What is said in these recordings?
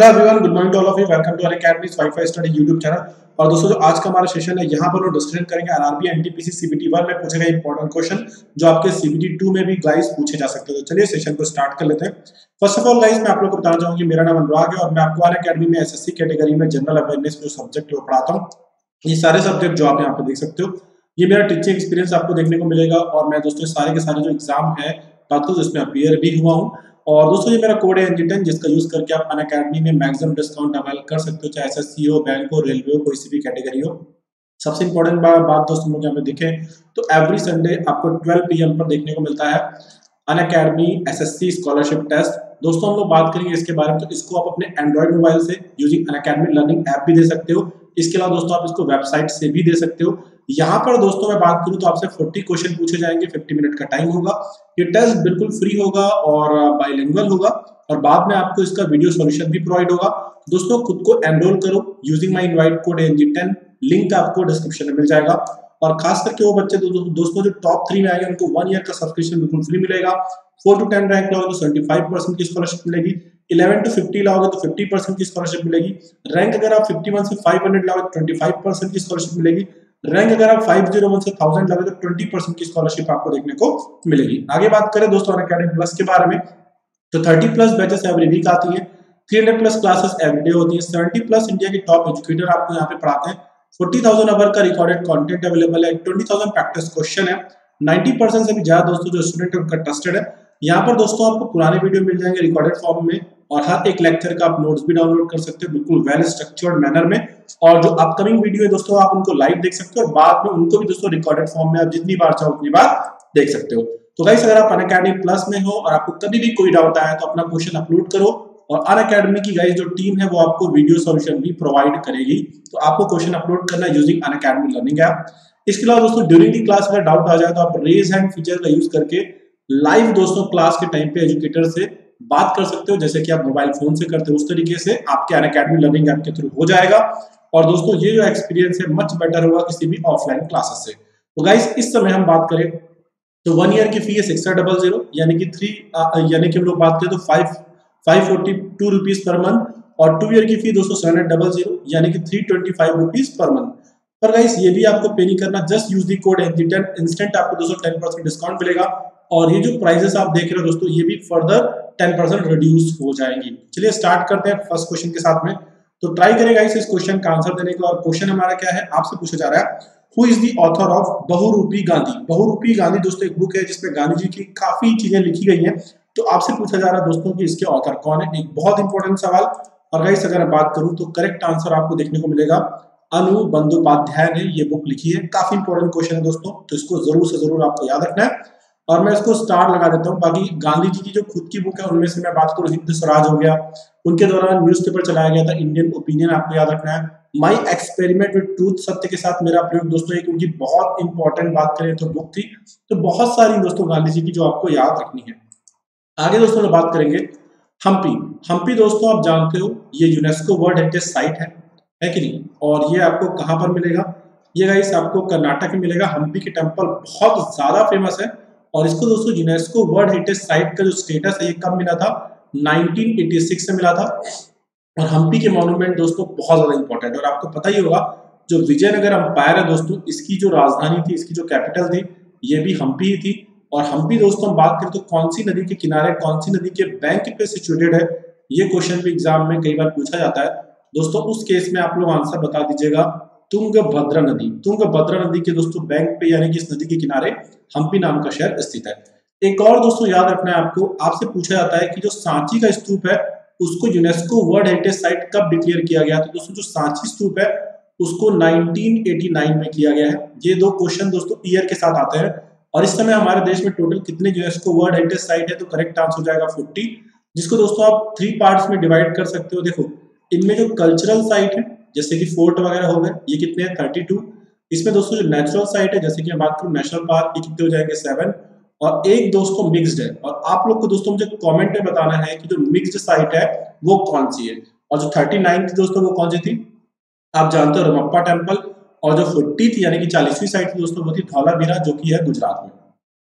Hello everyone good morning to all of you welcome to our academy WiFi study YouTube channel और दोस्तों, जो आज का हमारा सेशन है, यहाँ पर हम डिस्कशन करेंगे आरआरबी एनटीपीसी सीबीटी 1 में पूछे गए इंपॉर्टेंट क्वेश्चन जो आपके सीबीटी 2 में भी गाइस पूछे जा सकते हैं। तो चलिए सेशन को स्टार्ट कर लेते हैं। फ़र्स्ट ऑफ़ ऑल गाइस मैं आप लोग को बताना चाहूँगा मेरा नाम अनुराग है और मैं आपको आर अकेडमी में एसएससी कैटेगरी में जनरल अवेयरनेस जो सब्जेक्ट वो पढ़ाता हूँ। ये सारे सब्जेक्ट जो आप यहाँ पे देख सकते हो। ये मेरा टीचिंग एक्सपीरियंस आपको देखने को मिलेगा और मैं दोस्तों, सारे के सारे जो एग्ज़ाम है, बात जिसमें अपियर भी हुआ हूँ। और दोस्तों ये मेरा कोड है एनजीटेन जिसका यूज़ करके आप अन अकेडमी में मैक्सिमम डिस्काउंट अवेल कर सकते हो, चाहे एस एस हो बैंक हो रेलवे हो, कोई सी भी कैटेगरी हो। सबसे इंपॉर्टेंट बात दोस्तों लोग यहाँ पे देखें तो एवरी संडे आपको 12 पीएम पर देखने को मिलता है Unacademy S C scholarship test दोस्तों, हम लोग बात करेंगे इसके बारे में तो इसको आप अपने एंड्रॉइड मोबाइल से यूजिंग अन लर्निंग ऐप भी दे सकते हो। इसके अलावा दोस्तों, आप इसको वेबसाइट से भी दे सकते हो। यहाँ पर दोस्तों मैं बात करूँ तो आपसे 40 क्वेश्चन पूछे जाएँगे 50 मिनट का टाइम होगा। ये टेस्ट बिल्कुल फ्री होगा और बाइलिंगुअल होगा और बाद में आपको इसका वीडियो सॉल्यूशन भी प्रोवाइड होगा। दोस्तों, खुद को एनरोल करो using my invite code NG ten link आपको डिस्क्रिप्शन में मिल जाएगा। और खास करके वो बच्चे दोस्तों, जो टॉप थ्री में आएँगे, उनको वन ईयर का सब्सक्रिप्शन बिल्कुल फ्री मिलेगा। फोर टू टेन रैंक लाओगे तो सेवेंटी फाइव परसेंट की स्कॉलरशिप मिलेगी। इलेवन टू फिफ्टी लाओगे तो फिफ्टी परसेंट की स्कॉलरशिप मिलेगी। रैंक अगर आप फिफ्टी वन से फाइव हंड्रेड लाओगे तो ट्वेंटी फाइव परसेंट की स्कॉलरशिप मिलेगी। रैंक अगर आप 501 से 1000 लगे तो 20 परसेंट की स्कॉलरशिप आपको देखने को मिलेगी। आगे बात करें दोस्तों प्लस के बारे में तो 30 प्लस बैचेस एवरी वीक आती है। 300 प्लस क्लासेस एवरीडे होती है। 70 प्लस इंडिया के टॉप एजुकेटर आपको यहाँ पे पढ़ाते हैं। 40,000 आवर का रिकॉर्डेड कंटेंट अवेलेबल है। 20,000 प्रैक्टिस क्वेश्चन है। 90 परसेंट से भी ज़्यादा दोस्तों जो स्टूडेंट उनका ट्रस्टेड है। यहाँ पर दोस्तों आपको पुराने वीडियो मिल जाएँगे रिकॉर्डेड फॉर्म में। और हर एक लेक्चर का आप नोट्स भी डाउनलोड कर सकते हो बिल्कुल वेल स्ट्रक्चर्ड मैनर में। और जो अपकमिंग वीडियो है दोस्तों, आप उनको लाइव देख सकते हो और बाद में उनको भी दोस्तों रिकॉर्डेड फॉर्म में आप जितनी बार चाहो उतनी बार देख सकते हो। तो गाइस अगर आप अन प्लस में हो और आपको कभी भी कोई डाउट आया तो अपना क्वेश्चन अपलोड करो और अन अकेडमी की गाइस जो टीम है, वो आपको वीडियो सॉल्यूशन भी प्रोवाइड करेगी। तो आपको क्वेश्चन अपलोड करना है using Unacademy learning app इसके अलावा दोस्तों ड्यूरिंग दी क्लास अगर डाउट आ जाए तो आप रेज हैंड फीचर का यूज़ करके लाइव दोस्तों क्लास के टाइम पे एजुकेटर से बात कर सकते हो, जैसे कि आप मोबाइल फ़ोन से करते हो, उस तरीके से आपके अन अकेडमी लर्निंग ऐप के थ्रू हो जाएगा। और दोस्तों, ये जो एक्सपीरियंस है मच बेटर होगा किसी भी ऑफलाइन क्लासेस से। तो गाइस इस समय हम बात करें तो वन ईयर की फ़ी है सिक्स डबल ज़ीरो यानी कि थ्री यानी कि हम लोग बात करें तो five five forty two rupees per month और टू ईयर की फ़ी दोस्तों सेवन डबल ज़ीरो यानी कि three twenty five rupees per month पर गाइस ये भी आपको पे नहीं करना just use the code NG ten instant आपको दोस्तों टेन परसेंट डिस्काउंट मिलेगा। और ये जो प्राइजेस आप देख रहे हो दोस्तों, ये भी फर्दर टेन परसेंट रिड्यूस हो जाएँगी। चलिए स्टार्ट करते हैं फ़र्स्ट क्वेश्चन के साथ में। तो ट्राई करेगा इस क्वेश्चन का आंसर देने का और क्वेश्चन हमारा क्या है? आपसे पूछा जा रहा है who is the author of Bahurupi Gandhi Bahurupi Gandhi दोस्तों एक बुक है जिसमें गांधी जी की काफ़ी चीज़ें लिखी गई हैं। तो आपसे पूछा जा रहा है दोस्तों कि इसके ऑथर कौन है? एक बहुत इंपॉर्टेंट सवाल। और गाइस अगर मैं बात करूँ तो करेक्ट आंसर आपको देखने को मिलेगा। अनु बंदोपाध्याय ने ये बुक लिखी है। काफ़ी इंपॉर्टेंट क्वेश्चन है दोस्तों। तो इसको ज़रूर से ज़रूर आपको याद रखना है। और मैं इसको स्टार लगा देता हूँ। बाकी गांधी जी की जो खुद की बुक है, उनमें से मैं बात करूँ हिंद स्वराज हो गया। उनके दौरान न्यूज़पेपर चलाया गया था इंडियन ओपिनियन आपको याद रखना है। माई एक्सपेरिमेंट विद ट्रूथ सत्य के साथ मेरा प्रयोग, दोस्तों, एक उनकी बहुत इंपॉर्टेंट बात करें तो बुक थी। तो बहुत सारी दोस्तों, गांधी जी की जो आपको याद रखनी है। आगे दोस्तों बात करेंगे। हम्पी हम्पी दोस्तों, आप जानते हो, ये यूनेस्को वर्ल्ड हेरिटेज साइट है। है कि नहीं? और ये आपको कहाँ पर मिलेगा? ये गाइस आपको कर्नाटक में मिलेगा। हम्पी के टेंपल बहुत ज़्यादा फ़ेमस है। और इसको दोस्तों यूनेस्को वर्ल्ड हेरिटेज साइट का जो स्टेटस है, ये कब मिला था? 1986 से मिला था। और हम्पी के मॉन्यूमेंट दोस्तों बहुत ज़्यादा इंपॉर्टेंट और आपको पता ही होगा, जो विजयनगर अंपायर है दोस्तों, इसकी जो राजधानी थी, इसकी जो कैपिटल थी, ये भी हम्पी ही थी। और हम्पी दोस्तों हम बात करें तो कौन सी नदी के किनारे, कौन सी नदी के बैंक पे सिचुएटेड है, ये क्वेश्चन भी एग्ज़ाम में कई बार पूछा जाता है। दोस्तों उस केस में आप लोग आंसर बता दीजिएगा। तुंगभद्रा नदी। तुंगभद्रा नदी के दोस्तों, बैंक पे यानी कि इस नदी के किनारे हम्पी नाम का शहर स्थित है। एक और दोस्तों, याद रखना है आपको, आपसे पूछा जाता है कि जो सांची का स्तूप है, उसको यूनेस्को वर्ल्ड हेरिटेज साइट कब डिक्लेयर किया गया? तो दोस्तों, जो सांची स्तूप है, उसको 1989 में किया गया है। ये दो क्वेश्चन दोस्तों ईयर के साथ आते हैं। और इस समय हमारे देश में टोटल कितने यूनेस्को वर्ल्ड हेरिटेज साइट है तो करेक्ट आंसर हो जाएगा 40 जिसको दोस्तों आप थ्री पार्ट्स में डिवाइड कर सकते हो। देखो, इनमें जो कल्चरल साइट है जैसे कि फोर्ट वगैरह हो गए, ये कितने हैं? थर्टी टू इसमें दोस्तों जो नेचुरल साइट है, जैसे कि मैं बात करूँ नेशनल पार्क ये कितने हो जाएँगे? सेवन और एक दोस्तों मिक्सड है। और आप लोग को दोस्तों मुझे कमेंट में बताना है कि जो मिक्सड साइट है, वो कौन सी है? और जो थर्टी नाइन थी दोस्तों, वो कौन सी थी? आप जानते हो रमप्पा टेंपल और जो फोर्टी थी, यानी कि चालीसवीं साइट थी दोस्तों, वो थी धौलावीरा जो कि है गुजरात में।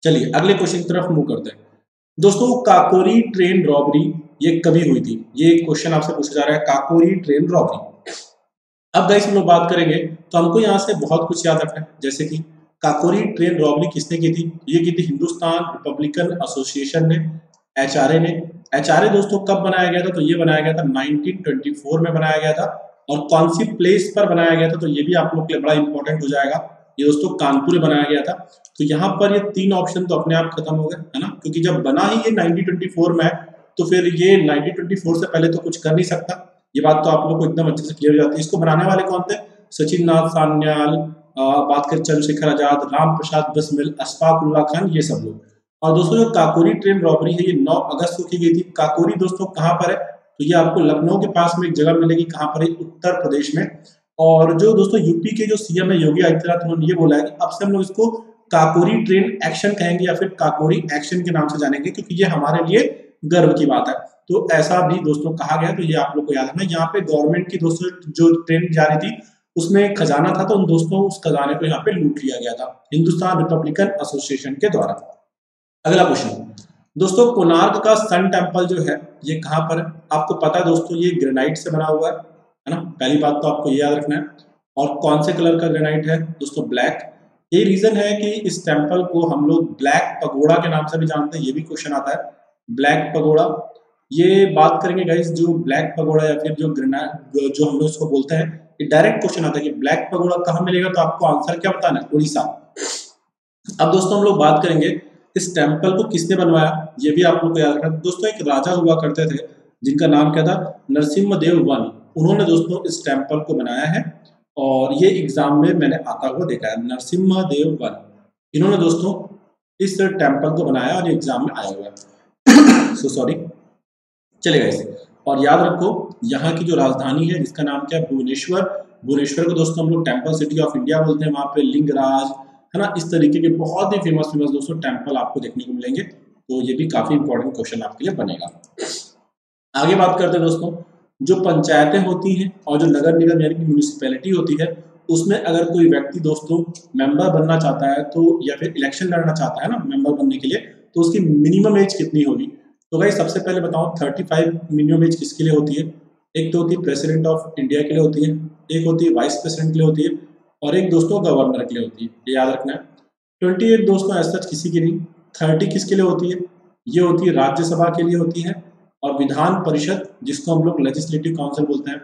चलिए, अगले क्वेश्चन की तरफ़ मूव करते हैं। दोस्तों, काकोरी ट्रेन रॉबरी ये कभी हुई थी? ये क्वेश्चन आपसे पूछा जा रहा है, काकोरी ट्रेन रॉबरी अब गाइस हम लोग बात करेंगे तो हमको यहाँ से बहुत कुछ याद रखना है। जैसे कि काकोरी ट्रेन रॉबरी किसने की थी? ये की थी हिंदुस्तान रिपब्लिकन एसोसिएशन ने, एचआरए ने। एचआरए दोस्तों कब बनाया गया था? तो ये बनाया गया था 1924 में बनाया गया था। और कौन सी प्लेस पर बनाया गया था? तो ये भी आप लोग के लिए बड़ा इंपॉर्टेंट हो जाएगा। ये दोस्तों कानपुर में बनाया गया था। तो यहाँ पर ये तीन ऑप्शन तो अपने आप खत्म हो गए, है ना? क्योंकि जब बना ही ये 1924 में तो फिर ये 1924 से पहले तो कुछ कर नहीं सकता। ये बात तो आप लोग को एकदम अच्छे से क्लियर हो जाती है। इसको बनाने वाले कौन थे? सचिन नाथ सान्याल बात कर चंद्रशेखर आज़ाद राम प्रसाद बिस्मिल अशफाक उल्ला खान, ये सब लोग। और दोस्तों, जो काकोरी ट्रेन रॉबरी है, ये 9 अगस्त को की गई थी। काकोरी दोस्तों कहाँ पर है? तो ये आपको लखनऊ के पास में एक जगह मिलेगी, कहाँ पर है? उत्तर प्रदेश में। और जो दोस्तों, यूपी के जो सीएम है, योगी आदित्यनाथ, उन्होंने ये बोला है कि अब से हम लोग इसको काकोरी ट्रेन एक्शन कहेंगे या फिर काकोरी एक्शन के नाम से जानेंगे, क्योंकि ये हमारे लिए गर्व की बात है। तो ऐसा भी दोस्तों कहा गया तो ये आप लोग को याद रखना। यहाँ पे गवर्नमेंट की दोस्तों जो ट्रेन जा रही थी, उसमें खजाना था तो उन दोस्तों उस खजाने को यहाँ पे लूट लिया गया था, हिंदुस्तान रिपब्लिकन एसोसिएशन के द्वारा। अगला क्वेश्चन दोस्तों कोनार्क का सन टेंपल जो है, ये कहाँ पर है? आपको पता है दोस्तों, ये ग्रेनाइट से बना हुआ है है ना? पहली बात तो आपको ये याद रखना है। और कौन से कलर का ग्रेनाइट है? दोस्तों ब्लैक ये रीजन है कि इस टेंपल को हम लोग ब्लैक पगोड़ा के नाम से भी जानते हैं, ये भी क्वेश्चन आता है। ब्लैक पगोड़ा ये बात करेंगे गाइस जो ब्लैक पगोड़ा या फिर जो ग्रेनाइट जो हम लोग इसको बोलते हैं, ये डायरेक्ट क्वेश्चन आता है कि ब्लैक पगोड़ा कहाँ मिलेगा तो आपको आंसर क्या बताना है? उड़ीसा। अब दोस्तों हम लोग बात करेंगे, इस टेंपल को किसने बनवाया? ये भी आप लोग को याद रखना। दोस्तों, एक राजा हुआ करते थे, जिनका नाम क्या था? नरसिम्ह देव वानी उन्होंने दोस्तों इस टेंपल को बनाया है, और ये एग्ज़ाम में मैंने आता हुआ देखा है नरसिम्हा देव वन इन्होंने दोस्तों इस टेंपल को बनाया और एग्ज़ाम में आया हुआ है। सो सॉरी चलेगा इसे और याद रखो, यहाँ की जो राजधानी है, जिसका नाम क्या है? भुवनेश्वर। भुवनेश्वर को दोस्तों हम लोग टेंपल सिटी ऑफ़ इंडिया बोलते हैं, वहाँ पे लिंगराज, है ना? इस तरीके के बहुत ही फ़ेमस फ़ेमस दोस्तों टेंपल आपको देखने को मिलेंगे। तो ये भी काफ़ी इंपॉर्टेंट क्वेश्चन आपके लिए बनेगा। आगे बात करते हैं दोस्तों। जो पंचायतें होती हैं और जो नगर निगम यानी कि म्यूनिसिपैलिटी होती है, उसमें अगर कोई व्यक्ति दोस्तों मेंबर बनना चाहता है तो या फिर इलेक्शन लड़ना चाहता है ना मेंबर बनने के लिए तो उसकी मिनिमम एज कितनी होगी? तो भाई सबसे पहले बताऊँ थर्टी फाइव मिनिमम एज किसके लिए होती है? एक तो होती है प्रेसिडेंट ऑफ़ इंडिया के लिए होती है, एक होती है वाइस प्रेसिडेंट के लिए होती है, और एक दोस्तों गवर्नर के लिए होती है, ये याद रखना है। ट्वेंटी एट दोस्तों ऐसा किसी की नहीं थर्टी किसके लिए होती है? ये होती है राज्यसभा के लिए होती है, और विधान परिषद, जिसको हम लोग लेजिस्लेटिव काउंसिल बोलते हैं।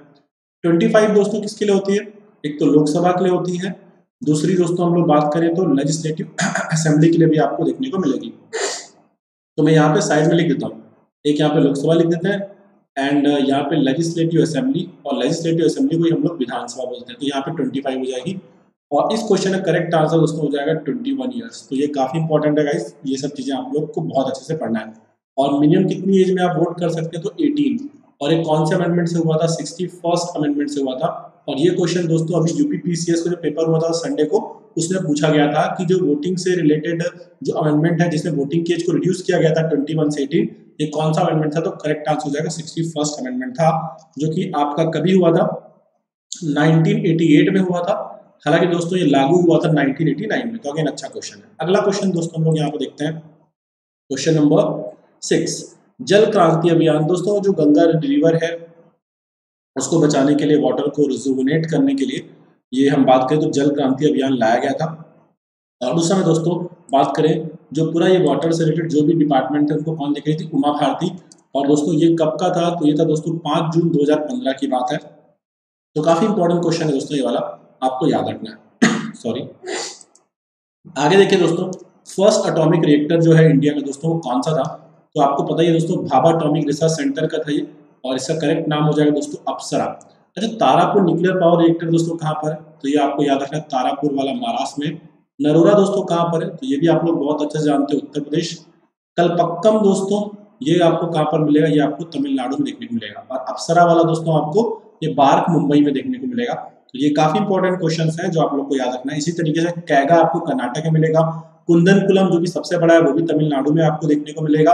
ट्वेंटी फाइव दोस्तों किसके लिए होती है? एक तो लोकसभा के लिए होती है, दूसरी दोस्तों हम लोग बात करें तो लेजिस्लेटिव असेंबली के लिए भी आपको देखने को मिलेगी। तो मैं यहाँ पे साइड में लिख देता हूँ। एक यहाँ पे लोकसभा लिख देते हैं एंड यहाँ पे लेजिस्लेटिव असेंबली और लेजिस्लेटिव असेंबली को हम लोग विधानसभा बोलते हैं। तो यहाँ पे ट्वेंटी फाइव हो जाएगी और इस क्वेश्चन का करेक्ट आंसर उसमें हो जाएगा ट्वेंटी वन ईयर्स तो ये काफ़ी इंपॉर्टेंट है गाइस ये सब चीज़ें आप लोग को बहुत अच्छे से पढ़ना है। और मिनिमम कितनी एज में आप वोट कर सकते हैं? तो 18 और एक कौन से अमेंडमेंट से हुआ था? सिक्सटी फ़र्स्ट अमेंडमेंट से हुआ था। और ये क्वेश्चन दोस्तों, अभी यूपी पीसीएस का जो पेपर हुआ था संडे को, उसमें पूछा गया था कि जो वोटिंग से रिलेटेड जो अमेंडमेंट है, जिसमें वोटिंग की एज को रिड्यूस किया गया था ट्वेंटी वन से एटीन ये कौन सा अमेंडमेंट था? तो करेक्ट आंसर हो जाएगा सिक्सटी फ़र्स्ट अमेंडमेंट था, जो कि आपका कभी हुआ था? 1988 में हुआ था। हालाँकि दोस्तों, ये लागू हुआ था 1989 में। तो अगेन अच्छा क्वेश्चन है। अगला क्वेश्चन दोस्तों हम लोग यहाँ पे देखते हैं। क्वेश्चन नंबर सिक्स जल क्रांति अभियान, दोस्तों, जो गंगा रिवर है, उसको बचाने के लिए वाटर को रिजुविनेट करने के लिए, ये हम बात करें तो जल क्रांति अभियान लाया गया था। और उस समय, दोस्तों, बात करें, जो पूरा ये वाटर से रिलेटेड जो भी डिपार्टमेंट है उनको कौन देख रही थी? उमा भारती। और दोस्तों, ये कब का था? तो ये था, दोस्तों, पाँच जून 2015 की बात है। तो काफ़ी इंपॉर्टेंट क्वेश्चन है, दोस्तों, ये वाला। आपको याद रखना है। सॉरी आगे देखिए, दोस्तों फ़र्स्ट अटोमिक रिएक्टर जो है इंडिया में, दोस्तों, वो कौन सा था? तो आपको पता ही है दोस्तों, भाभा अटोमिक रिसर्च सेंटर का था ये, और इसका करेक्ट नाम हो जाएगा दोस्तों अप्सरा। अच्छा तारापुर न्यूक्लियर पावर रिएक्टर दोस्तों कहाँ पर है? तो ये आपको याद रखना है, तारापुर वाला महाराष्ट्र में। नरोरा दोस्तों कहाँ पर है? तो ये भी आप लोग बहुत अच्छे से जानते हैं, उत्तर प्रदेश। कलपक्कम दोस्तों, ये आपको कहाँ पर मिलेगा? ये आपको तमिलनाडु में देखने को मिलेगा। और अप्सरा वाला दोस्तों आपको ये बार्क, मुंबई में देखने को मिलेगा। तो ये काफ़ी इंपॉर्टेंट क्वेश्चन है जो आप लोग को याद रखना है। इसी तरीके से कैगा आपको कर्नाटक में मिलेगा। कुंदन कुलम, जो कि सबसे बड़ा है, वो भी तमिलनाडु में आपको देखने को मिलेगा।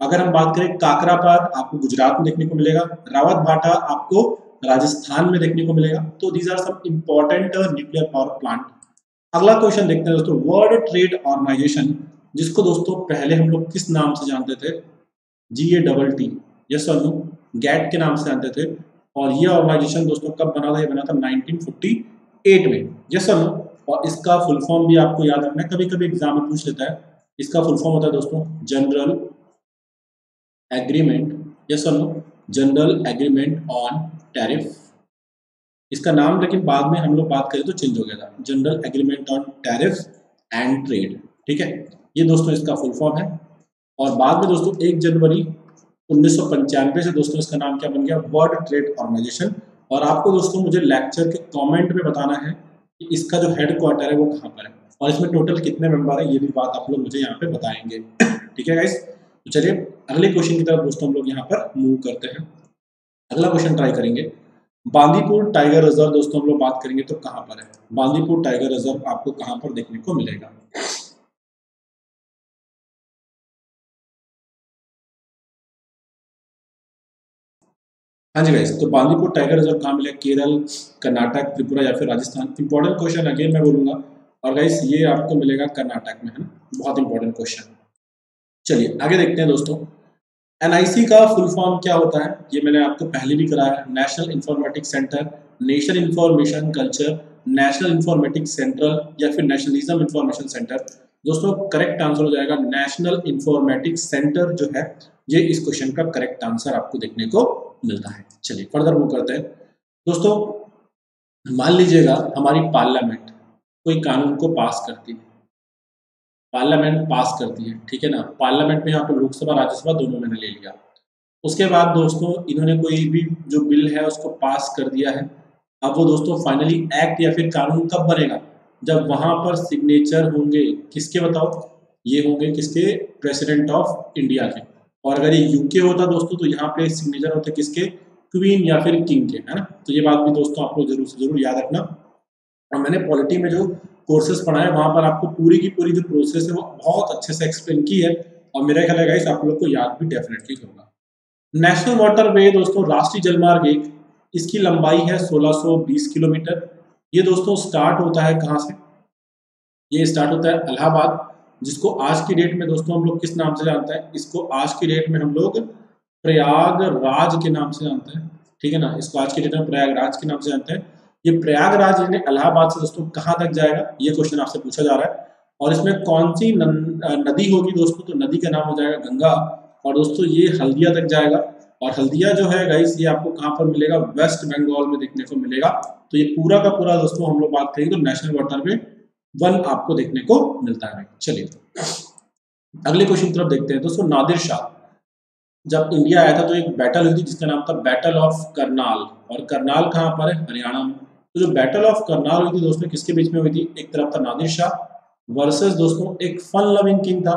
अगर हम बात करें काकरापार आपको गुजरात में देखने को मिलेगा। रावत भाटा आपको राजस्थान में देखने को मिलेगा। तो these are some important nuclear power plant अगला क्वेश्चन देखते हैं दोस्तों वर्ल्ड ट्रेड ऑर्गेनाइजेशन जिसको दोस्तों पहले हम लोग किस नाम से जानते थे? G A double T yes और नो गैट के नाम से जानते थे। और ये ऑर्गेनाइजेशन दोस्तों कब बना था? ये बना था 1948 में यस और नो और इसका फुल फॉर्म भी आपको याद रखना है। कभी कभी एग्ज़ाम में पूछ लेता है, इसका फुल फॉर्म होता है दोस्तों जनरल एग्रीमेंट यस और no general agreement on tariff इसका नाम लेकिन बाद में हम लोग बात करें तो चेंज हो गया था। General agreement on tariff and trade ठीक है? ये दोस्तों इसका फुल फॉर्म है। और बाद में दोस्तों, एक जनवरी उन्नीस सौ पंचानवे से दोस्तों इसका नाम क्या बन गया? वर्ल्ड ट्रेड ऑर्गेनाइजेशन और आपको दोस्तों मुझे लेक्चर के कमेंट में बताना है। कि इसका जो हेड क्वार्टर है वो कहाँ पर है? और इसमें टोटल कितने मेंबर है, ये भी बात आप लोग मुझे यहाँ पे बताएँगे। ठीक है गाइस तो चलिए, अगले क्वेश्चन की तरफ़ दोस्तों हम लोग यहाँ पर मूव करते हैं। अगला क्वेश्चन ट्राई करेंगे। बांदीपुर टाइगर रिज़र्व दोस्तों हम लोग बात करेंगे तो कहाँ पर है? बांदीपुर टाइगर रिज़र्व आपको कहाँ पर देखने को मिलेगा? हाँ जी गाइस तो बांदीपुर टाइगर रिज़र्व कहाँ मिले? केरल, कर्नाटक, त्रिपुरा या फिर राजस्थान? इंपॉर्टेंट क्वेश्चन अगेन मैं बोलूँगा। और गाइस ये आपको मिलेगा कर्नाटक में, है ना? बहुत इंपॉर्टेंट क्वेश्चन चलिए, आगे देखते हैं दोस्तों। एनआईसी का फुल फॉर्म क्या होता है? ये मैंने आपको पहले भी कराया national informatics centre national information culture national informatics central या फिर नेशनलिज्म इंफॉर्मेशन सेंटर दोस्तों करेक्ट आंसर हो जाएगा नेशनल इंफॉर्मेटिक्स सेंटर जो है, ये इस क्वेश्चन का करेक्ट आंसर आपको देखने को मिलता है। चलिए फर्दर मूव करते हैं। दोस्तों, मान लीजिएगा हमारी पार्लियामेंट कोई कानून को पास करती है। पार्लियामेंट पास करती है, ठीक है ना? पार्लियामेंट में यहाँ पर लोकसभा, राज्यसभा दोनों मैंने ले लिया। उसके बाद दोस्तों, इन्होंने कोई भी जो बिल है उसको पास कर दिया है। अब वो दोस्तों फाइनली एक्ट या फिर कानून कब बनेगा? जब वहाँ पर सिग्नेचर होंगे, किसके बताओ? ये होंगे किसके? प्रेसिडेंट ऑफ़ इंडिया के। और अगर ये यूके होता दोस्तों तो यहाँ पे सिग्नेचर होते किसके? क्वीन या फिर किंग के, है ना? तो ये बात भी दोस्तों आप लोग ज़रूर से ज़रूर याद रखना। और मैंने पॉलिटी में जो कोर्सेज पढ़ाए, वहाँ पर आपको पूरी की पूरी जो प्रोसेस है, वो बहुत अच्छे से एक्सप्लेन की है। और मेरा ख्याल है आप लोग को याद भी डेफिनेटली होगा। नेशनल वाटर वे दोस्तों, राष्ट्रीय जलमार्ग एक। इसकी लंबाई है 1620 किलोमीटर। ये दोस्तों स्टार्ट होता है कहाँ से? ये स्टार्ट होता है इलाहाबाद जिसको आज की डेट में दोस्तों हम लोग किस नाम से जानते हैं? इसको आज की डेट में हम लोग प्रयागराज के नाम से जानते हैं। ठीक है ना? इसको आज की डेट में प्रयागराज के नाम से जानते हैं। ये प्रयागराज यानी इलाहाबाद से दोस्तों कहाँ तक जाएगा? ये क्वेश्चन आपसे पूछा जा रहा है। और इसमें कौन सी नदी होगी दोस्तों? तो नदी का नाम हो जाएगा गंगा। और दोस्तों ये हल्दिया तक जाएगा। और हल्दिया जो है गाइस ये आपको कहाँ पर मिलेगा? वेस्ट बंगाल में देखने को मिलेगा। तो ये पूरा का पूरा दोस्तों हम लोग बात करेंगे तो नेशनल वाटर में वन आपको देखने को मिलता है। चलिए अगले क्वेश्चन तरफ़ देखते हैं। दोस्तों, नादिर शाह, जब इंडिया आया था तो एक बैटल हुई थी जिसका नाम था बैटल ऑफ़ करनाल और करनाल कहाँ पर है? हरियाणा में। तो जो बैटल ऑफ़ करनाल हुई थी दोस्तों, किसके बीच में हुई थी? एक तरफ़ था नादिर शाह वर्सेस दोस्तों, एक फन लविंग किंग था,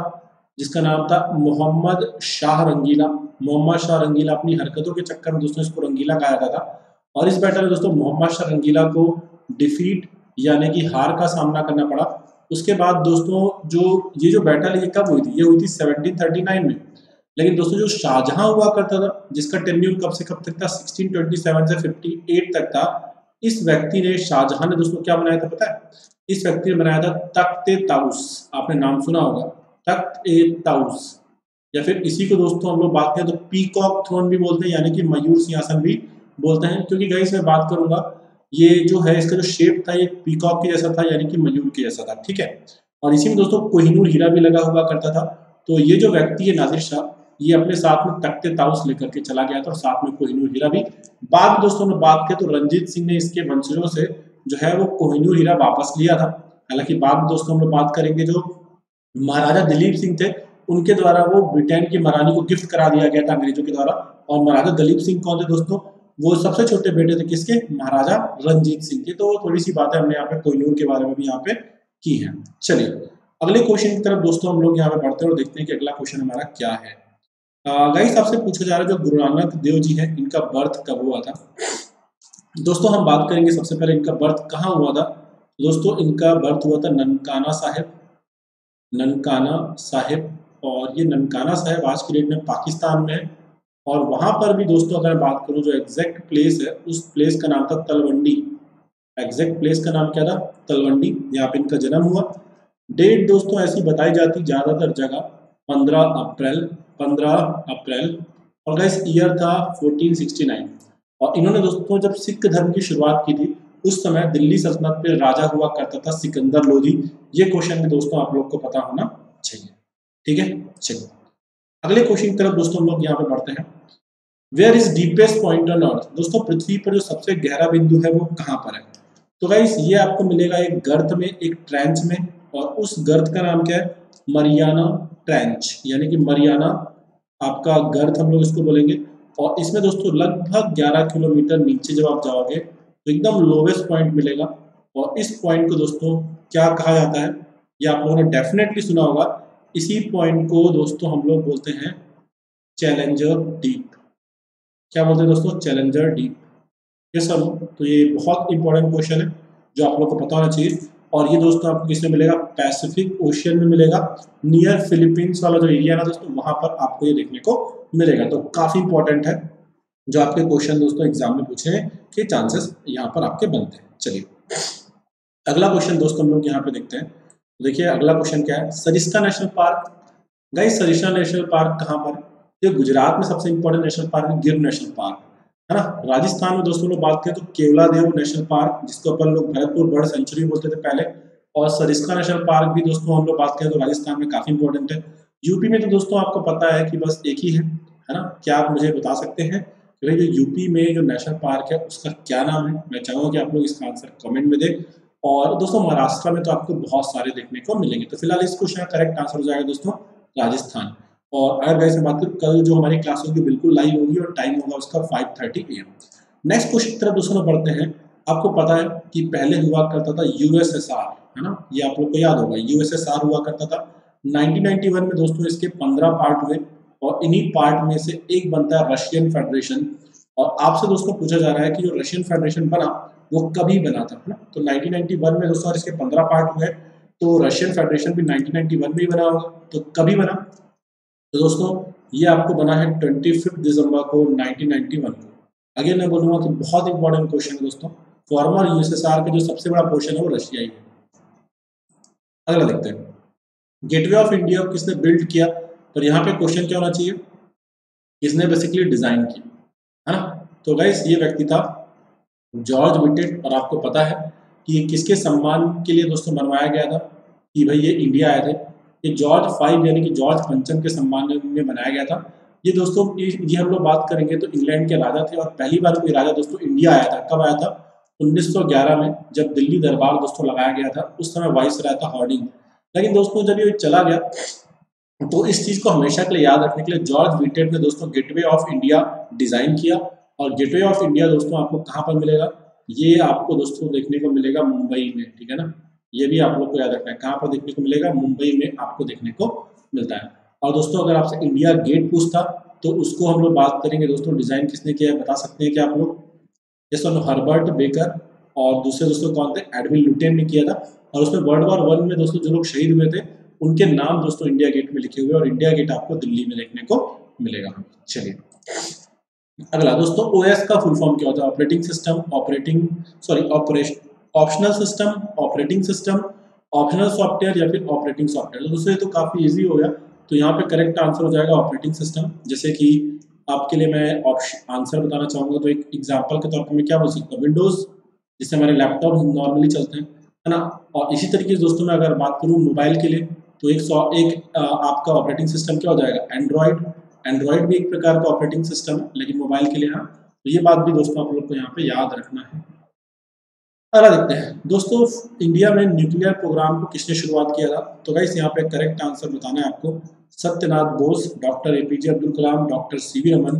जिसका नाम था मोहम्मद शाह रंगीला। मोहम्मद शाह रंगीला अपनी हरकतों के चक्कर में दोस्तों इसको रंगीला कहा जाता था। और इस बैटल में दोस्तों, मोहम्मद शाह रंगीला को डिफीट यानी कि हार का सामना करना पड़ा। उसके बाद दोस्तों जो, ये जो बैटल ये कब हुई थी? ये हुई थी 1739 में। लेकिन दोस्तों जो शाहजहां हुआ करता था, जिसका टेन्यूर कब से कब तक था? 1627 से 58 तक था। इस व्यक्ति ने, शाहजहां ने दोस्तों क्या बनाया था पता है? इस व्यक्ति ने बनाया था तख्त ताउस। आपने नाम सुना होगा। तख्त ए ताउस। या फिर इसी को दोस्तों हम लोग बात करें तो पीकॉक थ्रोन भी बोलते हैं, यानी कि मयूर सिंहासन भी बोलते हैं। क्योंकि गई मैं बात करूँगा ये जो है, इसका जो शेप था, ये पीकॉक के जैसा था, यानी कि मयूर के जैसा था, ठीक है? और इसी में दोस्तों कोहिनूर हीरा भी लगा हुआ करता था। तो ये जो व्यक्ति है नादिर शाह, ये अपने साथ में तख्ते ताउस लेकर के चला गया था और साथ में कोहिनूर हीरा भी। बाद दोस्तों ने बात की तो रंजीत सिंह ने इसके वंशजों से जो है, वो कोहिनूर हीरा वापस लिया था। हालाँकि बाद में दोस्तों हम लोग बात करेंगे, जो महाराजा दिलीप सिंह थे, उनके द्वारा वो ब्रिटेन की महारानी को गिफ्ट करा दिया गया था अंग्रेज़ों के द्वारा। और महाराजा दलीप सिंह कौन थे दोस्तों? वो सबसे छोटे बेटे थे किसके? महाराजा रंजीत सिंह के। तो वो थोड़ी सी बातें हमने यहाँ पे कोहिनूर के बारे में भी यहाँ पे की है। चलिए, अगले क्वेश्चन की तरफ़ दोस्तों हम लोग यहाँ पे बढ़ते हैं और देखते हैं कि अगला क्वेश्चन हमारा क्या है। गाइस आपसे पूछा जा रहा है जो गुरु नानक देव जी है, इनका बर्थ कब हुआ था? दोस्तों, हम बात करेंगे सबसे पहले इनका बर्थ कहाँ हुआ था। दोस्तों, इनका बर्थ हुआ था ननकाना साहिब। ननकाना साहिब और ये ननकाना साहिब आज की डेट में पाकिस्तान में है। और वहाँ पर भी दोस्तों अगर बात करूँ, जो एग्जैक्ट प्लेस है, उस प्लेस का नाम था तलवंडी। एग्जैक्ट प्लेस का नाम क्या था? तलवंडी। यहाँ पे इनका जन्म हुआ। डेट दोस्तों ऐसी बताई जाती ज़्यादातर जगह 15 अप्रैल 15 अप्रैल और गाइस ईयर था 1469 और इन्होंने दोस्तों जब सिख धर्म की शुरुआत की थी, उस समय दिल्ली सल्तनत पे राजा हुआ करता था सिकंदर लोधी। ये क्वेश्चन भी दोस्तों आप लोग को पता होना चाहिए। ठीक है? चलिए। अगले क्वेश्चन की तरफ़ दोस्तों हम लोग यहाँ पे बढ़ते हैं। Where is deepest point on earth दोस्तों पृथ्वी पर जो सबसे गहरा बिंदु है वो कहाँ पर है? तो गाइस ये आपको मिलेगा एक गर्त में, एक ट्रेंच में, और उस गर्त का नाम क्या है? मरियाना ट्रेंच यानी कि मरियाना आपका गर्त हम लोग इसको बोलेंगे। और इसमें दोस्तों लगभग 11 किलोमीटर नीचे जब आप जाओगे तो एकदम लोवेस्ट पॉइंट मिलेगा। और इस पॉइंट को दोस्तों क्या कहा जाता है? ये आप लोगों ने डेफिनेटली सुना होगा। इसी पॉइंट को दोस्तों हम लोग बोलते हैं चैलेंजर डीप क्या बोलते हैं दोस्तों? चैलेंजर डीप ये सब तो ये बहुत इंपॉर्टेंट क्वेश्चन है, जो आप लोग को पता होना चाहिए। और ये दोस्तों आपको किसमें मिलेगा? पैसिफिक ओशियन में मिलेगा। नियर फिलीपींस वाला जो एरिया ना दोस्तों, वहाँ पर आपको ये देखने को मिलेगा। तो काफ़ी इंपॉर्टेंट है, जो आपके क्वेश्चन दोस्तों एग्ज़ाम में पूछे हैं कि चांसेस यहाँ पर आपके बनते हैं। चलिए, अगला क्वेश्चन दोस्तों हम लोग यहाँ पे देखते हैं। देखिए, अगला क्वेश्चन क्या है? सरिस्का नेशनल पार्क गई सरिस्का नेशनल पार्क कहाँ पर? ये गुजरात में सबसे इंपॉर्टेंट नेशनल पार्क है गिर नेशनल पार्क है ना? राजस्थान में दोस्तों, लोग बात करें तो केवला देव नेशनल पार्क जिसके ऊपर लोग भरतपुर बर्ड सेंचुरी बोलते थे पहले, और सरिस्का नेशनल पार्क भी दोस्तों, हम लोग बात करें तो राजस्थान में काफ़ी इंपॉर्टेंट है। यूपी में तो दोस्तों, आपको पता है कि बस एक ही है है ना? क्या आप मुझे बता सकते हैं? कि जो यूपी में जो नेशनल पार्क है, उसका क्या नाम है? मैं चाहूँगा कि आप लोग इसका आंसर कमेंट में दें। और दोस्तों, महाराष्ट्र में तो आपको बहुत सारे देखने को मिलेंगे। तो फ़िलहाल इस क्वेश्चन का करेक्ट आंसर हो जाएगा दोस्तों, राजस्थान। और अगर वैसे बात करूँ, कल जो हमारी क्लास होगी, बिल्कुल लाइव होगी और टाइम होगा उसका five thirty A next question तरफ़ दोस्तों बढ़ते हैं। आपको पता है कि पहले हुआ करता था यूएसएसआर है ना? ये आप लोग को याद होगा यूएसएसआर हुआ करता था। 1991 में दोस्तों इसके 15 पार्ट हुए और इन्हीं पार्ट में से एक बनता है रशियन फेडरेशन और आपसे दोस्तों पूछा जा रहा है कि जो रशियन फेडरेशन बना वो कभी बना था ना? तो 1991 में दोस्तों इसके 15 पार्ट हुए तो रशियन फेडरेशन भी 1991 में ही बना होगा तो कभी बना। तो दोस्तों, ये आपको बना है ट्वेंटी दिसंबर को 1991 को अगेन मैं बोलूँगा कि बहुत इंपॉर्टेंट क्वेश्चन है दोस्तों। फॉर्मर यूएसएसआर का जो सबसे बड़ा पोर्शन है वो रशिया ही है। अगला देखते हैं। गेटवे ऑफ़ इंडिया किसने बिल्ड किया? तो यहाँ पे क्वेश्चन क्या होना चाहिए? किसने बेसिकली डिज़ाइन किया? है ना? तो गाइस ये व्यक्ति था जॉर्ज विटेट और आपको पता है कि ये किसके सम्मान के लिए दोस्तों बनवाया गया था? कि भाई ये इंडिया आए थे। ये जॉर्ज फाइव, यानी कि जॉर्ज पंचम के सम्मान में बनाया गया था। ये दोस्तों, ये हम लोग बात करेंगे तो इंग्लैंड के राजा थे, और पहली बार कोई राजा दोस्तों इंडिया आया था। कब आया था? 1911 में, जब दिल्ली दरबार दोस्तों लगाया गया था। उस समय वाइस रहा था हॉर्डिंग। लेकिन दोस्तों, जब ये चला गया तो इस चीज़ को हमेशा के लिए याद रखने के लिए जॉर्ज विटेट ने दोस्तों गेटवे ऑफ़ इंडिया डिज़ाइन किया। और गेटवे ऑफ़ इंडिया दोस्तों, आपको कहाँ पर मिलेगा? ये आपको दोस्तों देखने को मिलेगा मुंबई में, ठीक है ना? ये भी आप लोग को याद रखना है। कहाँ पर देखने को मिलेगा? मुंबई में आपको देखने को मिलता है। और दोस्तों, अगर आपसे इंडिया गेट पूछता तो उसको हम लोग बात करेंगे। दोस्तों डिज़ाइन किसने किया है, बता सकते हैं क्या आप लोग? जैसे हर्बर्ट बेकर और दूसरे दोस्तों कौन थे? एडविन लुटेन ने किया था। और उसमें वर्ल्ड वॉर वन में दोस्तों जो लोग शहीद हुए थे, उनके नाम दोस्तों इंडिया गेट में लिखे हुए और इंडिया गेट आपको दिल्ली में देखने को मिलेगा। चलिए। अगला, दोस्तों ओएस का फुल फॉर्म क्या होता है? Operating system operating sorry operation optional system operating system optional software या फिर ऑपरेटिंग सॉफ्टवेयर तो दोस्तों, ये तो काफ़ी इजी हो गया। तो यहाँ पे करेक्ट आंसर हो जाएगा ऑपरेटिंग सिस्टम जैसे कि आपके लिए मैं आंसर बताना चाहूँगा तो एक एग्ज़ाम्पल के तौर पर मैं क्या बोल सकता हूँ? विंडोज़ जिससे हमारे लैपटॉप नॉर्मली चलते हैं, है ना? और इसी तरीके से दोस्तों, मैं अगर बात करूँ मोबाइल के लिए तो एक सौ, एक आपका ऑपरेटिंग सिस्टम क्या हो जाएगा? एंड्रॉयड एंड्रॉयड भी एक प्रकार का ऑपरेटिंग सिस्टम है, लेकिन मोबाइल के लिए हाँ तो ये बात भी दोस्तों आप लोग को यहाँ पे याद रखना है। अगला देखते हैं। दोस्तों इंडिया में न्यूक्लियर प्रोग्राम को किसने शुरुआत किया था? तो गाइस यहाँ पे करेक्ट आंसर बताना है आपको। Satyanath Bose doctor APJ Abdul Kalam doctor C V Raman,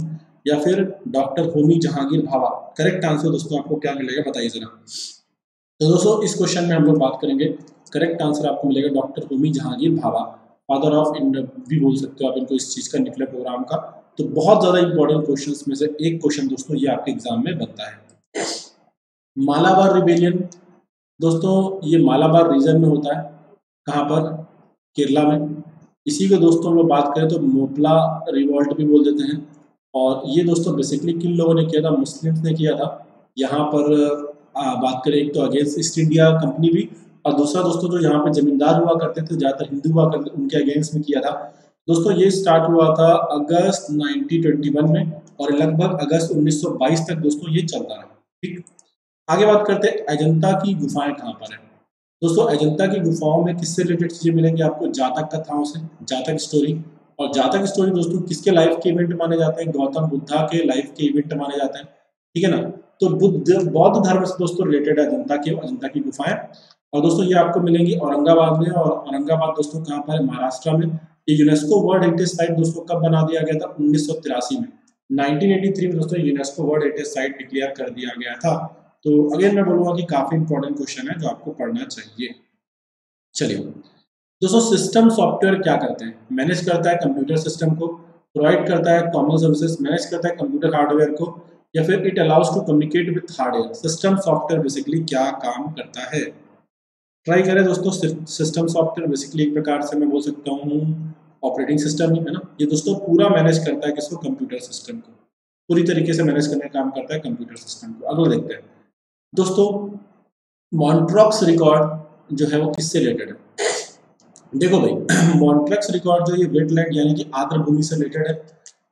या फिर doctor Homi Jahangir Bhabha. Correct answer दोस्तों आपको क्या मिलेगा, बताइए जरा। तो दोस्तों, इस क्वेश्चन में हम लोग बात करेंगे। करेक्ट आंसर आपको मिलेगा doctor Homi Jehangir Bhabha father of इन भी बोल सकते हो आप इनको इस चीज़ का न्यूक्लियर प्रोग्राम का। तो बहुत ज़्यादा इंपॉर्टेंट क्वेश्चन में से एक क्वेश्चन दोस्तों ये आपके एग्ज़ाम में बनता है। मालाबार रिबेलियन दोस्तों ये मालाबार रीजन में होता है। कहाँ पर? केरला में। इसी को दोस्तों लोग बात करें तो मोपला रिवॉल्ट भी बोल देते हैं। और ये दोस्तों बेसिकली किन लोगों ने किया था? मुस्लिम्स ने किया था। यहाँ पर आ, बात करें एक तो अगेंस्ट ईस्ट इंडिया कंपनी भी और दूसरा दोस्तों जो यहाँ पे जमींदार हुआ करते थे, ज़्यादातर हिंदू हुआ करते, उनके अगेंस्ट में किया था। दोस्तों ये स्टार्ट हुआ था अगस्त 1921 में और लगभग अगस्त 1922 तक दोस्तों ये चलता रहा। ठीक? आगे बात करते हैं, अजंता की गुफाएँ कहाँ पर है? दोस्तों अजंता की गुफाओं में किससे रिलेटेड चीज़ें मिलेंगी आपको? जातक कथाओं से, जातक स्टोरी और जातक स्टोरी दोस्तों किसके लाइफ के इवेंट माने जाते हैं? गौतम बुद्धा के लाइफ के इवेंट माने जाते हैं। ठीक है ना? तो बुद्ध, बौद्ध धर्म से दोस्तों रिलेटेड है अजंता की अजंता की गुफाएँ। और दोस्तों, ये आपको मिलेंगी औरंगाबाद में, और औरंगाबाद दोस्तों कहाँ पर है? महाराष्ट्र में। ये यूनेस्को वर्ल्ड हेरिटेज साइट दोस्तों कब बना दिया गया था? उन्नीस में। 1983 में दोस्तों UNESCO world heritage site declare कर दिया गया था। तो अगेन मैं बोलूँगा कि काफ़ी इंपॉर्टेंट क्वेश्चन है जो आपको पढ़ना चाहिए। चलिए। दोस्तों सिस्टम सॉफ्टवेयर क्या करते हैं? मैनेज करता है कंप्यूटर सिस्टम को प्रोवाइड करता है कॉमन सर्विसेज़ मैनेज करता है कंप्यूटर हार्डवेयर को, या फिर it allows to communicate with hardware system software basically क्या काम करता है? ट्राई करें दोस्तों सिस्टम सॉफ्टवेयर बेसिकली एक प्रकार से मैं बोल सकता हूँ ऑपरेटिंग सिस्टम ही ना? ये दोस्तों पूरा मैनेज करता है किसको? कंप्यूटर सिस्टम को। पूरी तरीके से मैनेज करने का काम करता है कंप्यूटर सिस्टम को। अगला देखते हैं। दोस्तों मॉन्ट्रॉक्स रिकॉर्ड जो है वो किससे रिलेटेड है? देखो भाई मॉन्ट्रॉक्स रिकॉर्ड जो ये वेटलैंड यानी कि आर्द्र भूमि से रिलेटेड है,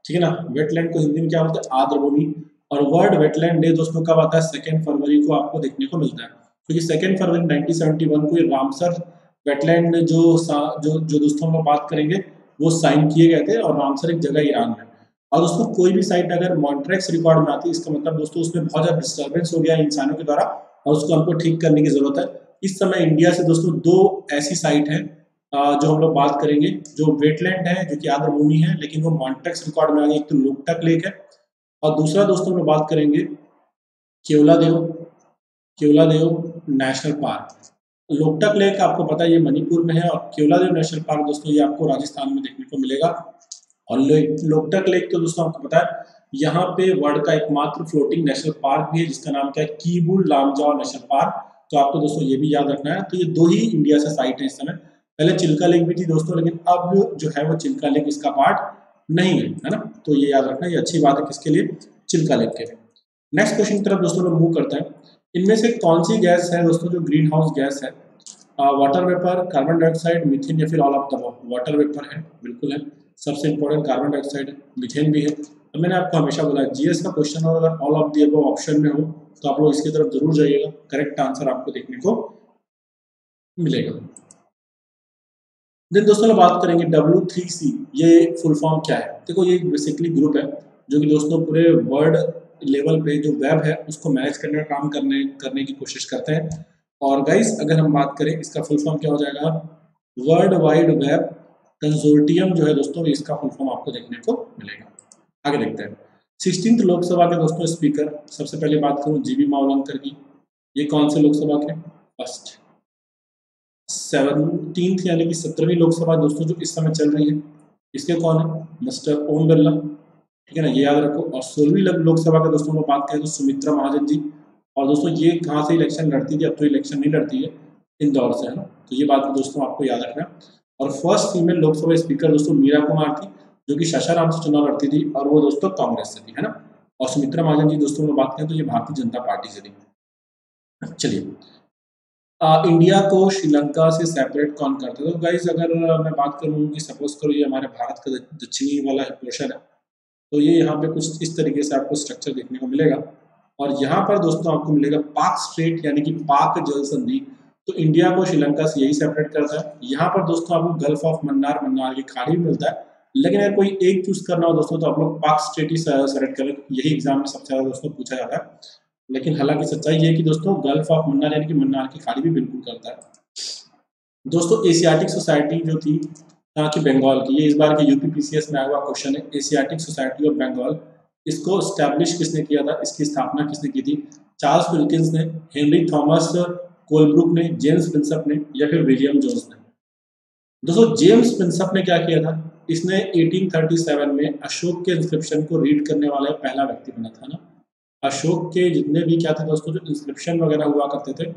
ठीक है ना? वेटलैंड को हिंदी में क्या बोलते हैं? आर्द्र भूमि और वर्ल्ड वेटलैंड डे दोस्तों कब आता है? सेकेंड फरवरी को आपको देखने को मिलता है। क्योंकि सेकेंड फरवरी 1971 को ये रामसर वेटलैंड जो जो जो दोस्तों हम बात करेंगे, वो साइन किए गए थे और रामसर एक जगह ईरान में और दोस्तों कोई भी साइट अगर मॉन्ट्रेक्स रिकॉर्ड में आती इसका मतलब दोस्तों उसमें बहुत ज़्यादा डिस्टर्बेंस हो गया इंसानों के द्वारा और उसको हमको ठीक करने की ज़रूरत है। इस समय इंडिया से दोस्तों दो ऐसी साइट है जो हम लोग बात करेंगे, जो वेटलैंड है, जो कि आर्द्र भूमि है, लेकिन वो मॉन्ट्रेक्स रिकॉर्ड में आ गई एक तो लोकटक लेक है। और दूसरा दोस्तों हम लोग बात करेंगे Keoladeo Keoladeo national park. Loktak lake आपको पता है, ये मणिपुर में है और केवला देव नेशनल पार्क दोस्तों, ये आपको राजस्थान में देखने को मिलेगा। और लोकटक लेक तो दोस्तों आपको पता है, यहाँ पे वर्ल्ड का एकमात्र फ्लोटिंग नेशनल पार्क भी है, जिसका नाम क्या है कीबुल लामजाओ नेशनल पार्क। तो आपको दोस्तों ये भी याद रखना है। तो ये दो ही इंडिया से साइट है इस समय। पहले चिल्का लेक भी थी दोस्तों, लेकिन अब जो है वो चिल्का लेक, इसका पार्ट नहीं है है ना? तो ये याद रखना, ये अच्छी बात है किसके लिए? चिल्का लेक के लिए। नेक्स्ट क्वेश्चन की तरफ़ दोस्तों मूव करते हैं। इनमें से कौन सी गैस है दोस्तों जो ग्रीन हाउस गैस है? Water vapour carbon dioxide methane या फिर all of the water vapour है, बिल्कुल है। सबसे इंपॉर्टेंट कार्बन डाइऑक्साइड मिथेन भी है। तो मैंने आपको हमेशा बोला जीएस का क्वेश्चन हो, अगर all of the above option में हो तो आप लोग इसकी तरफ़ ज़रूर जाइएगा। करेक्ट आंसर आपको देखने को मिलेगा। देन दोस्तों बात करेंगे डब्ल्यू ये फुल फॉर्म क्या है? देखो, ये बेसिकली ग्रुप है, जो कि दोस्तों पूरे वर्ल्ड लेवल पे जो वेब है, उसको मैनेज करने का काम करने करने की कोशिश करते हैं। और गाइस अगर हम बात करें, इसका फुल फॉर्म क्या हो जाएगा? वर्ल्ड वाइड वेब कंसोर्टियम जो है दोस्तों, इसका फुल फॉर्म आपको देखने को मिलेगा। आगे देखते हैं। सिक्सटीन लोकसभा के दोस्तों स्पीकर सबसे पहले बात करूँ जीबी मावलंकर की। ये कौन से लोकसभा के? फ़र्स्ट सेवनटीन यानी कि सत्रहवीं लोकसभा दोस्तों, जो इस समय चल रही है, इसके कौन है? मिस्टर ओम बिरला ठीक है ना? ये याद रखो, और सोलहवीं लोकसभा के दोस्तों बात करें तो सुमित्रा महाजन जी, और दोस्तों ये कहाँ से इलेक्शन लड़ती थी, अब तो इलेक्शन नहीं लड़ती है, इंदौर से, है ना? तो ये बात दोस्तों आपको याद रखना। और फ़र्स्ट फीमेल लोकसभा स्पीकर दोस्तों मीरा कुमार थी, जो कि शशाराम से चुनाव लड़ती थी, और वो दोस्तों कांग्रेस से थी, है ना? और सुमित्रा महाजन जी दोस्तों में बात करें तो ये भारतीय जनता पार्टी से थी। चलिए इंडिया को श्रीलंका से सेपरेट कौन करता तो गाइज़ अगर मैं बात करूँ कि सपोज़ करो ये हमारे भारत का दक्षिणी वाला पोर्शन है तो ये यहाँ पे कुछ इस तरीके से आपको स्ट्रक्चर देखने को मिलेगा। और यहाँ पर दोस्तों आपको मिलेगा पाक स्ट्रेट यानी कि पाक जल संधि। तो इंडिया को श्रीलंका से यही सेपरेट करता है। यहाँ पर दोस्तों आपको गल्फ ऑफ़ मन्नार मन्नार की खाड़ी भी मिलता है। लेकिन अगर कोई एक चूज़ करना हो दोस्तों तो आप लोग पाक स्टेट ही सेलेक्ट करें यही एग्ज़ाम में सबसे ज़्यादा दोस्तों पूछा जाता है। लेकिन हालाँकि सच्चाई ये कि दोस्तों गल्फ ऑफ़ मन्नार यानी कि मन्नार की खाड़ी भी बिल्कुल करता है। दोस्तों एशियाटिक सोसाइटी जो थी यहाँ की बंगाल की। ये इस बार के यूपीपीसीएस में आया हुआ क्वेश्चन है एशियाटिक सोसाइटी ऑफ़ बंगाल इसको स्टैब्लिश किसने किया था? इसकी स्थापना किसने की थी? चार्ल्स विल्किंस ने हेनरी थॉमस कोलब्रुक ने जेम्स प्रिंसअप ने या फिर विलियम जोन्स ने? दोस्तों जेम्स प्रिंसअप ने क्या किया था? इसने 1837 में अशोक के इंस्क्रिप्शन को रीड करने वाला पहला व्यक्ति बना था ना? अशोक के जितने भी क्या थे दोस्तों, जो इंस्क्रिप्शन वगैरह हुआ करते थे,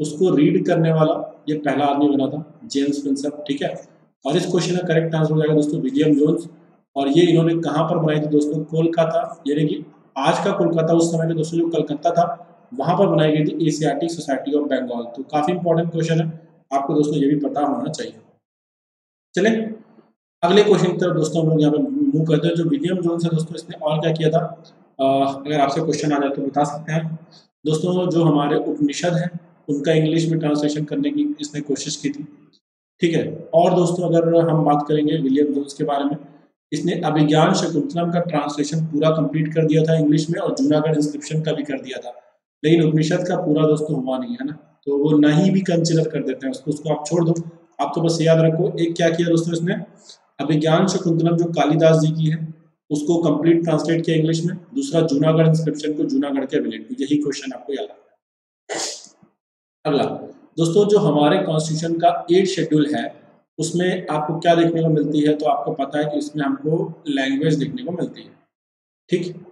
उसको रीड करने वाला ये पहला आदमी बना था जेम्स प्रिंसअप ठीक है? और इस क्वेश्चन का करेक्ट आंसर हो जाएगा दोस्तों विलियम जोन्स और ये इन्होंने कहाँ पर बनाई थी दोस्तों? कोलकाता यानी कि आज का कोलकाता उस समय में दोस्तों जो कलकत्ता था वहाँ पर बनाई गई थी एशियाटिक सोसाइटी ऑफ़ बंगाल तो काफ़ी इंपॉर्टेंट क्वेश्चन है आपको दोस्तों ये भी पता होना चाहिए। चले अगले क्वेश्चन की तरफ़ दोस्तों हम लोग यहाँ पे मूव करते हैं। जो विलियम जोन्स है दोस्तों इसने और क्या किया था? आ, अगर आपसे क्वेश्चन आ जाए तो बता सकते हैं। दोस्तों जो हमारे उपनिषद हैं उनका इंग्लिश में ट्रांसलेशन करने की इसने कोशिश की थी। ठीक है? और दोस्तों, अगर हम बात करेंगे विलियम जोन्स के बारे में, इसने अभिज्ञान शकुंतलम का ट्रांसलेशन पूरा कंप्लीट कर दिया था इंग्लिश में और जूनागढ़ इंस्क्रिप्शन का भी कर दिया था। लेकिन उपनिषद का पूरा दोस्तों हुआ नहीं, है ना? तो वो नहीं भी कंसिडर कर देते हैं उसको उसको आप छोड़ दो। आप तो बस याद रखो, एक क्या किया दोस्तों इसने? अभिज्ञान शकुंतलम जो कालिदास जी की है, उसको कंप्लीट ट्रांसलेट किया इंग्लिश में, दूसरा जूनागढ़ इंस्क्रिप्शन को जूनागढ़ के रिलेट यही क्वेश्चन आपको याद रखना अगला। दोस्तों, जो हमारे कॉन्स्टिट्यूशन का एट शेड्यूल है, उसमें आपको क्या देखने को मिलती है? तो आपको पता है कि इसमें हमको लैंग्वेज देखने को मिलती है। ठीक?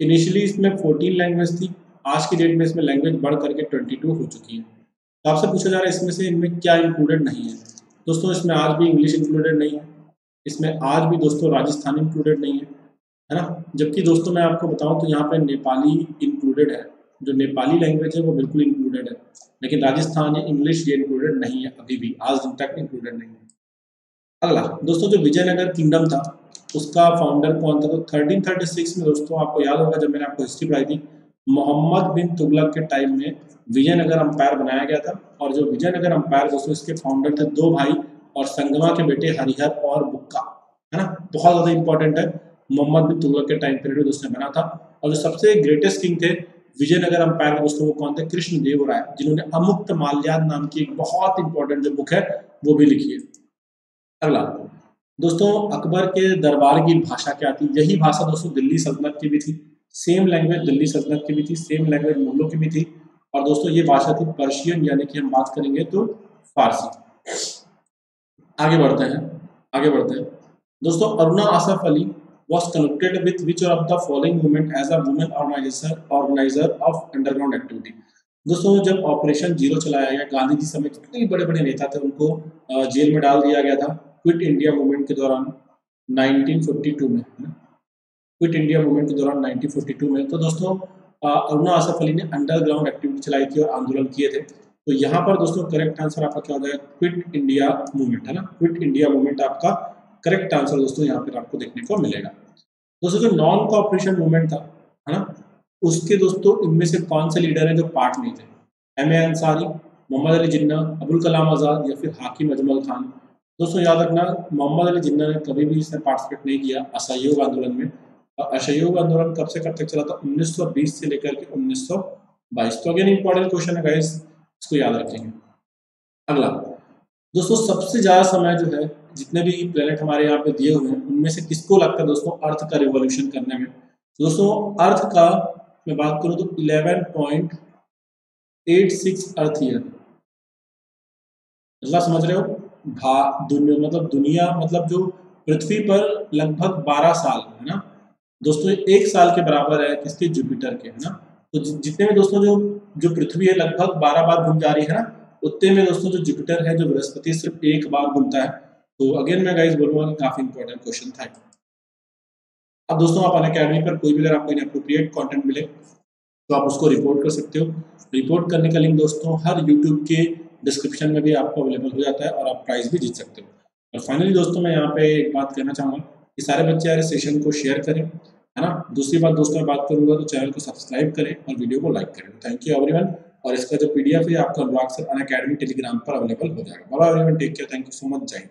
इनिशियली इसमें 14 लैंग्वेज थी, आज की डेट में इसमें लैंग्वेज बढ़ करके 22 हो चुकी है। तो आपसे पूछा जा रहा है, इसमें से इनमें क्या इंक्लूडेड नहीं है? दोस्तों, इसमें आज भी इंग्लिश इंक्लूडेड नहीं है। इसमें आज भी दोस्तों राजस्थान इंक्लूडेड नहीं है। है ना? जबकि दोस्तों, मैं आपको बताऊँ तो यहाँ पे नेपाली इंक्लूडेड है। जो नेपाली लैंग्वेज है, वो बिल्कुल इंक्लूडेड है। लेकिन राजस्थान या इंग्लिश ये इंक्लूडेड नहीं है, अभी भी। आज दिन तक इंक्लूडेड नहीं है। अगला, दोस्तों, जो विजयनगर किंगडम था, उसका फाउंडर कौन था? तो 1336 में, दोस्तों, आपको याद होगा जब मैंने आपको हिस्ट्री पढ़ाई थी, मोहम्मद बिन तुगलक के टाइम में विजयनगर अंपायर बनाया गया था। और जो विजयनगर अंपायर दोस्तों, इसके फाउंडर थे दो भाई और संगमा के बेटे हरिहर और बुक्का, है ना? बहुत ज़्यादा इंपॉर्टेंट है। मोहम्मद बिन तुगलक के टाइम पीरियड में दोस्तों बना था। और जो सबसे ग्रेटेस्ट किंग थे विजयनगर अंपायर के दोस्तों वो कौन थे? कृष्ण देव राय, जिन्होंने अमुक्त माल्याद नाम की एक बहुत इंपॉर्टेंट जो बुक है, वो भी लिखी है। अगला। दोस्तों, अकबर के दरबार की भाषा क्या थी? यही भाषा दोस्तों दिल्ली सल्तनत की भी थी। सेम लैंग्वेज दिल्ली सल्तनत की भी थी सेम लैंग्वेज मुगलों की भी थी। और दोस्तों, ये भाषा थी पर्शियन यानी कि हम बात करेंगे तो फारसी आगे बढ़ते हैं, आगे बढ़ते हैं। दोस्तों, Aruna Asaf Ali was connected with which of the following movement as a women organizer organizer of underground activity? दोस्तों, जब ऑपरेशन ज़ीरो चलाया गया, गांधी जी समेत जितने भी बड़े बड़े नेता थे, उनको जेल में डाल दिया गया था क्विट इंडिया मूवमेंट के दौरान 1942 में क्विट इंडिया मूवमेंट के दौरान 1942 में। तो दोस्तों अरुणा आसफ अली ने अंडरग्राउंड एक्टिविटी चलाई थी और आंदोलन किए थे। तो यहाँ पर दोस्तों करेक्ट आंसर आपका क्या हो जाएगा? क्विट इंडिया मूवमेंट है ना? क्विट इंडिया मूवमेंट आपका करेक्ट आंसर दोस्तों यहाँ पर आपको देखने को मिलेगा। दोस्तों, जो नॉन कॉपरेशन मूवमेंट था, है ना, उसके दोस्तों, इनमें से कौन से लीडर हैं जो पार्ट नहीं थे। एम ए अंसारी मोहम्मद अली जिन्ना अबुल कलाम आज़ाद या फिर हाकिम अजमल खान दोस्तों, याद रखना मोहम्मद अली जिन्ना ने कभी भी इसमें पार्टिसिपेट नहीं किया असहयोग आंदोलन में। और असहयोग आंदोलन कब से कब तक चला था? 1920 से लेकर के 1922 तो अगेन इंपॉर्टेंट क्वेश्चन है गाइस इसको याद रखेंगे। अगला, दोस्तों, सबसे ज़्यादा समय जो है जितने भी प्लेनेट हमारे यहाँ पे दिए हुए हैं, उनमें से किसको लगता है दोस्तों अर्थ का रिवोल्यूशन करने में? दोस्तों अर्थ का, मैं बात करूँ तो 11.86 अर्थ ईयर मतलब समझ रहे हो? भा, दुनिया मतलब दुनिया मतलब जो पृथ्वी पर लगभग 12 साल, है ना? दोस्तों, एक साल के बराबर है किसके? जुपिटर के, है ना? तो जितने में दोस्तों जो जो पृथ्वी है लगभग बारह बार घूम जा रही है ना, उतने में दोस्तों जो जुपिटर है, जो बृहस्पति, सिर्फ़ एक बार घूमता है। तो अगेन मैं गाइज़ बोलूँगा कि काफ़ी इंपॉर्टेंट क्वेश्चन था अब दोस्तों, आप अन अकेडमी पर कोई भी अगर आपको इनअप्रोप्रिएट कंटेंट मिले तो आप उसको रिपोर्ट कर सकते हो। रिपोर्ट करने का लिंक दोस्तों, हर यूट्यूब के डिस्क्रिप्शन में भी आपको अवेलेबल हो जाता है और आप प्राइज भी जीत सकते हो। और फाइनली दोस्तों, मैं यहाँ पे एक बात कहना चाहूँगा कि सारे बच्चे यार सेशन को शेयर करें, है ना? दूसरी बात दोस्तों, मैं बात करूँगा तो चैनल को सब्सक्राइब करें और वीडियो को लाइक करें। थैंक यू एवरीवन और इसका जो पीडीएफ है आपका Anurag sir Unacademy Telegram पर अवेलेबल हो जाएगा। Bye bye everyone take care thank you so much जय